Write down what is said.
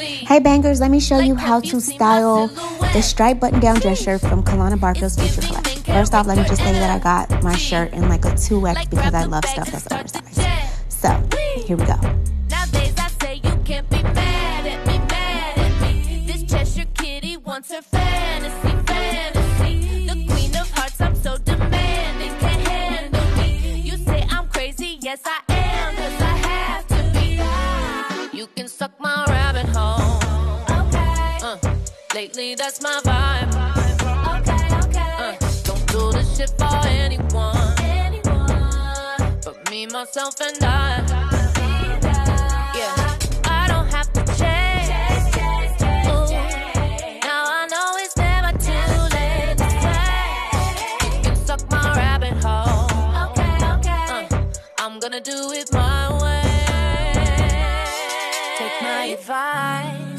Hey bangers, let me show you how to style the striped button down dress shirt from Kahlana Barfield's Future Collective. First off, let me just say that I got my shirt in like a 2X because I love stuff that's oversized. So, here we go. Nowadays I say you can't be bad at me, mad at me. This Cheshire kitty wants her fantasy, fantasy. The queen of hearts, I'm so demanding, can't handle me. You say I'm crazy, yes I can suck my rabbit hole. Okay. Uh, lately, that's my vibe. Okay, okay. Uh, don't do this shit for anyone. anyone. But me, myself, and I. Yeah, I don't have to change. Now I know it's never too late can suck my rabbit hole. Okay, okay. Uh, I'm gonna do it my way. Bye.